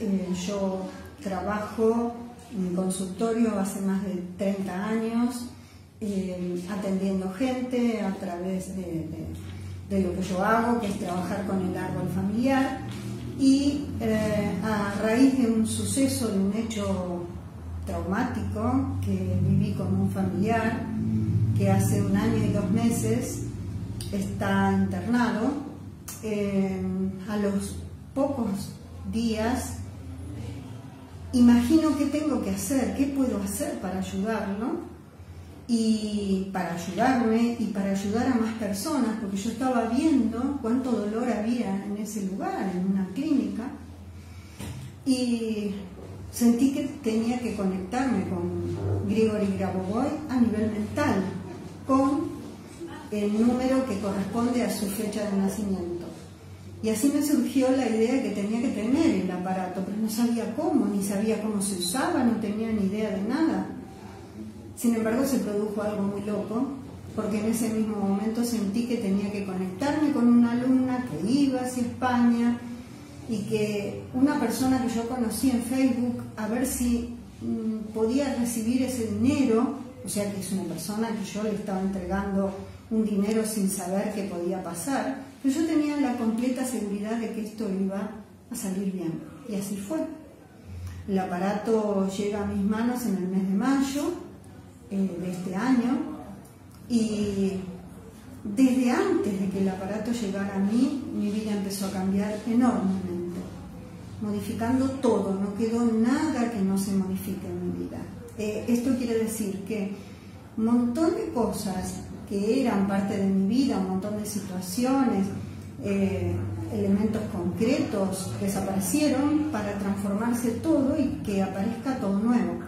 Eh, yo trabajo en consultorio hace más de 30 años, eh, atendiendo gente a través de, lo que yo hago, que es trabajar con el árbol familiar. Y eh, a raíz de un suceso, de un hecho traumático que viví con un familiar, que hace un año y dos meses está internado, a los pocos días imagino qué tengo que hacer, qué puedo hacer para ayudarlo y para ayudarme y para ayudar a más personas, porque yo estaba viendo cuánto dolor había en ese lugar, en una clínica, y sentí que tenía que conectarme con Grigori Grabovoi a nivel mental, con el número que corresponde a su fecha de nacimiento. Y así me surgió la idea que tenía que tener el aparato, pero no sabía cómo, ni sabía cómo se usaba, no tenía ni idea de nada. Sin embargo, se produjo algo muy loco, porque en ese mismo momento sentí que tenía que conectarme con una alumna que iba hacia España y que una persona que yo conocí en Facebook, a ver si mm, podía recibir ese dinero, o sea que es una persona que yo le estaba entregando un dinero sin saber qué podía pasar, pero yo tenía la completa seguridad de que esto iba a salir bien. Y así fue. El aparato llega a mis manos en el mes de mayo eh, de este año y desde antes de que el aparato llegara a mí, mi vida empezó a cambiar enormemente, modificando todo, no quedó nada que no se modifique en mi vida. Eh, esto quiere decir que montón de cosas que eran parte de mi vida, un montón de situaciones, eh, elementos concretos desaparecieron para transformarse todo y que aparezca todo nuevo.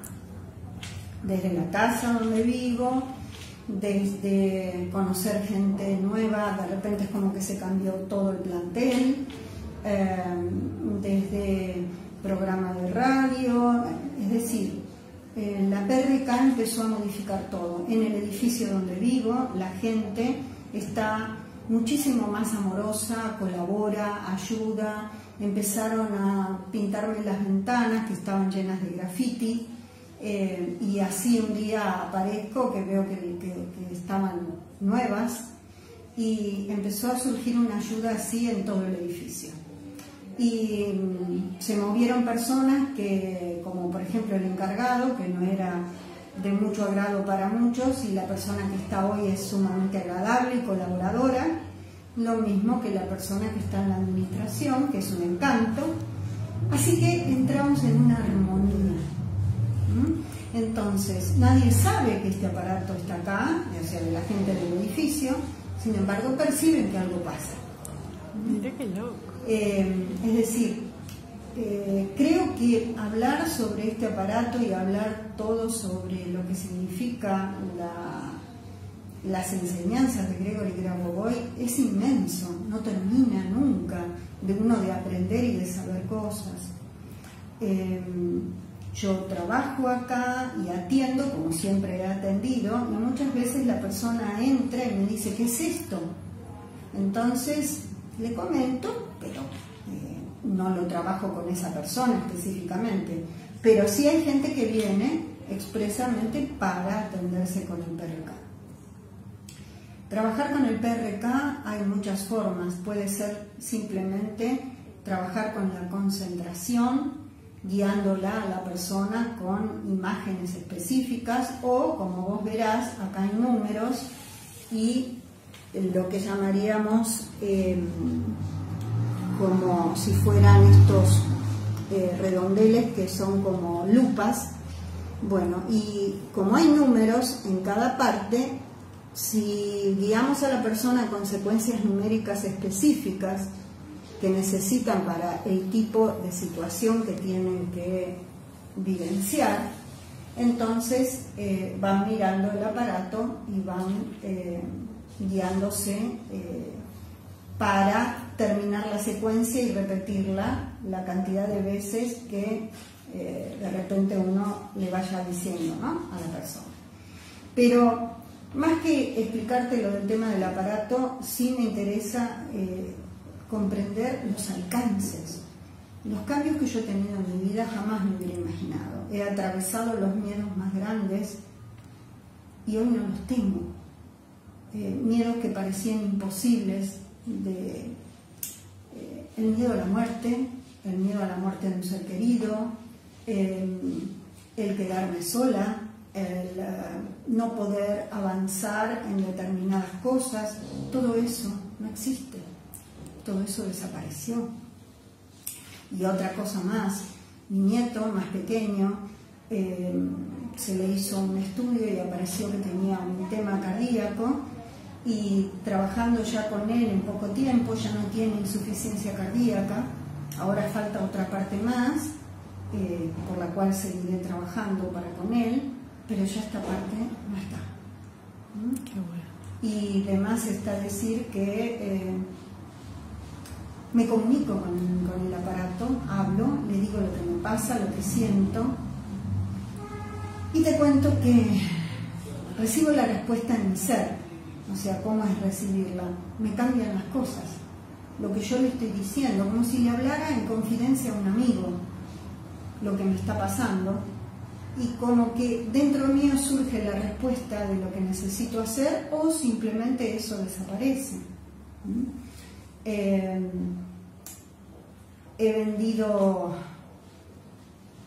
Desde la casa donde vivo, desde conocer gente nueva, de repente es como que se cambió todo el plantel, eh, desde programa de radio, es decir, eh, la PRK empezó a modificar todo. En el edificio donde vivo, la gente está muchísimo más amorosa, colabora, ayuda. Empezaron a pintarme las ventanas que estaban llenas de graffiti. Eh, y así un día aparezco, que veo que, que estaban nuevas, y empezó a surgir una ayuda así en todo el edificio y mm, se movieron personas que, como por ejemplo el encargado, que no era de mucho agrado para muchos, y la persona que está hoy es sumamente agradable y colaboradora, lo mismo que la persona que está en la administración, que es un encanto. Así que entramos en una armonía. Entonces, nadie sabe que este aparato está acá, o sea, de la gente del edificio, sin embargo perciben que algo pasa. Mire qué loco. Eh, es decir, eh, creo que hablar sobre este aparato y hablar todo sobre lo que significa las enseñanzas de Gregory Grabovoi es inmenso, no termina nunca de uno de aprender y de saber cosas. Eh, yo trabajo acá y atiendo, como siempre he atendido, y muchas veces la persona entra y me dice, ¿qué es esto? Entonces le comento, pero eh, no lo trabajo con esa persona específicamente. Pero sí hay gente que viene expresamente para atenderse con el PRK. Trabajar con el PRK hay muchas formas. Puede ser simplemente trabajar con la concentración, guiándola a la persona con imágenes específicas o, como vos verás, acá hay números y lo que llamaríamos em, como si fueran estos eh, redondeles que son como lupas. Bueno, y como hay números en cada parte, si guiamos a la persona con secuencias numéricas específicas que necesitan para el tipo de situación que tienen que vivenciar, entonces eh, van mirando el aparato y van eh, guiándose eh, para terminar la secuencia y repetirla la cantidad de veces que eh, de repente uno le vaya diciendo a la persona. Pero más que explicarte lo del tema del aparato, sí me interesa eh, comprender los alcances Los cambios que yo he tenido en mi vida jamás me hubiera imaginado. He atravesado los miedos más grandes y hoy no los tengo. Eh, miedos que parecían imposibles, eh, el miedo a la muerte, el miedo a la muerte de un ser querido, el quedarme sola, el eh, no poder avanzar en determinadas cosas, todo eso no existe, todo eso desapareció. Y otra cosa más, mi nieto más pequeño se le hizo un estudio y apareció que tenía un tema cardíaco y trabajando ya con él en poco tiempo ya no tiene insuficiencia cardíaca, ahora falta otra parte más eh, por la cual seguiré trabajando para con él pero ya esta parte no está. ¿Mm? Qué bueno. Y además está decir que eh, me comunico con, con, el aparato, hablo, le digo lo que me pasa, lo que siento, y te cuento que recibo la respuesta en mi ser, o sea, ¿cómo es recibirla? Me cambian las cosas, lo que yo le estoy diciendo, como si le hablara en confidencia a un amigo, lo que me está pasando, y como que dentro mío surge la respuesta de lo que necesito hacer o simplemente eso desaparece. ¿Mm? Eh, he vendido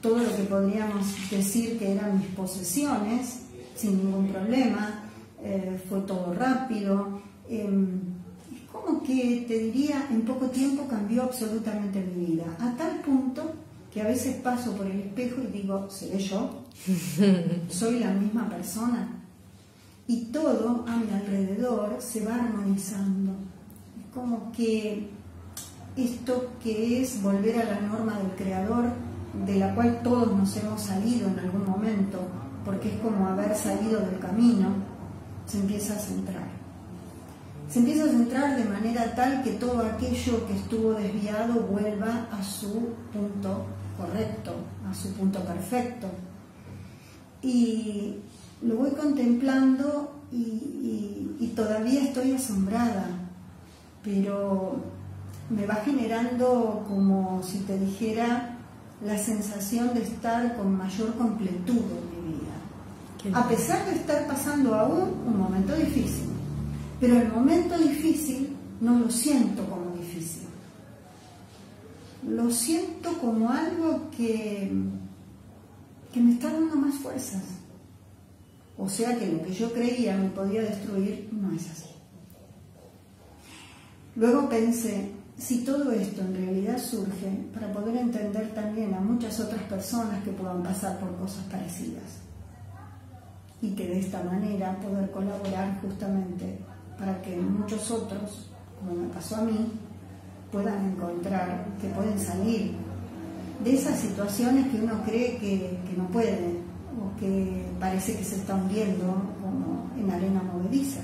todo lo que podríamos decir que eran mis posesiones sin ningún problema, eh, fue todo rápido. Em, es como que te diría, en poco tiempo cambió absolutamente mi vida, a tal punto que a veces paso por el espejo y digo, ¿seré yo? ¿Soy la misma persona? Y todo a mi alrededor se va armonizando. Es como que esto que es volver a la norma del creador, de la cual todos nos hemos salido en algún momento, porque es como haber salido del camino, se empieza a centrar. Se empieza a centrar de manera tal que todo aquello que estuvo desviado vuelva a su punto correcto, a su punto perfecto. Y lo voy contemplando y, todavía estoy asombrada, pero me va generando como si te dijera la sensación de estar con mayor completud. A pesar de estar pasando aún un momento difícil, pero el momento difícil no lo siento como lo siento como algo que, que me está dando más fuerzas. O sea que lo que yo creía me podía destruir no es así. Luego pensé, si todo esto en realidad surge para poder entender también a muchas otras personas que puedan pasar por cosas parecidas y que de esta manera poder colaborar justamente para que muchos otros, como me pasó a mí, puedan encontrar, que pueden salir de esas situaciones que uno cree que, no puede o que parece que se está hundiendo como en arena movediza.